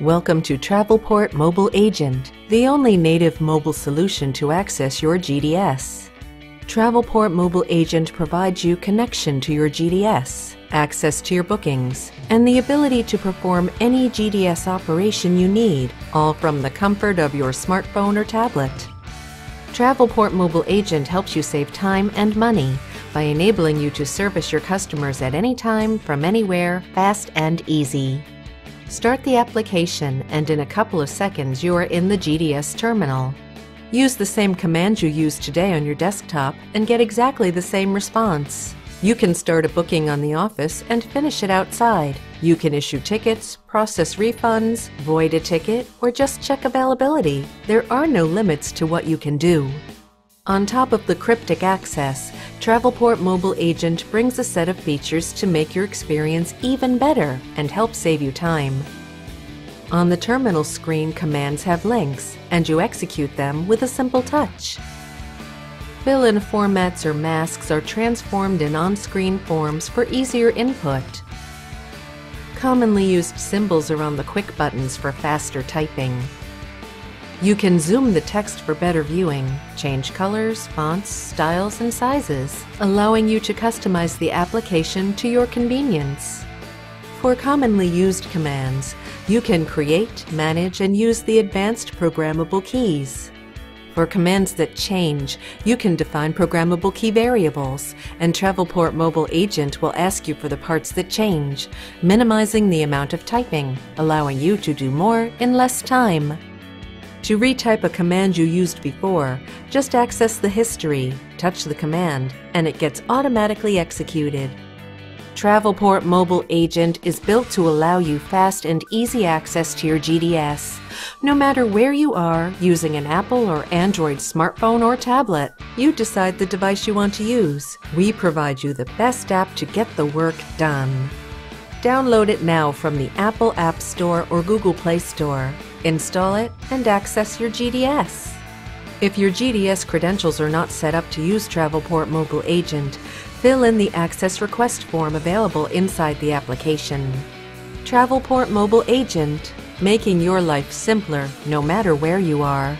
Welcome to Travelport Mobile Agent, the only native mobile solution to access your GDS. Travelport Mobile Agent provides you connection to your GDS, access to your bookings, and the ability to perform any GDS operation you need, all from the comfort of your smartphone or tablet. Travelport Mobile Agent helps you save time and money by enabling you to service your customers at any time, from anywhere, fast and easy. Start the application and in a couple of seconds you are in the GDS terminal. Use the same command you use today on your desktop and get exactly the same response. You can start a booking on the office and finish it outside. You can issue tickets, process refunds, void a ticket, or just check availability. There are no limits to what you can do. On top of the cryptic access, Travelport Mobile Agent brings a set of features to make your experience even better and help save you time. On the terminal screen, commands have links, and you execute them with a simple touch. Fill-in formats or masks are transformed in on-screen forms for easier input. Commonly used symbols are on the quick buttons for faster typing. You can zoom the text for better viewing, change colors, fonts, styles, and sizes, allowing you to customize the application to your convenience. For commonly used commands, you can create, manage, and use the advanced programmable keys. For commands that change, you can define programmable key variables, and Travelport Mobile Agent will ask you for the parts that change, minimizing the amount of typing, allowing you to do more in less time. To retype a command you used before, just access the history, touch the command, and it gets automatically executed. Travelport Mobile Agent is built to allow you fast and easy access to your GDS. No matter where you are, using an Apple or Android smartphone or tablet, you decide the device you want to use. We provide you the best app to get the work done. Download it now from the Apple App Store or Google Play Store. Install it and access your GDS. If your GDS credentials are not set up to use Travelport Mobile Agent, fill in the Access Request form available inside the application. Travelport Mobile Agent, making your life simpler no matter where you are.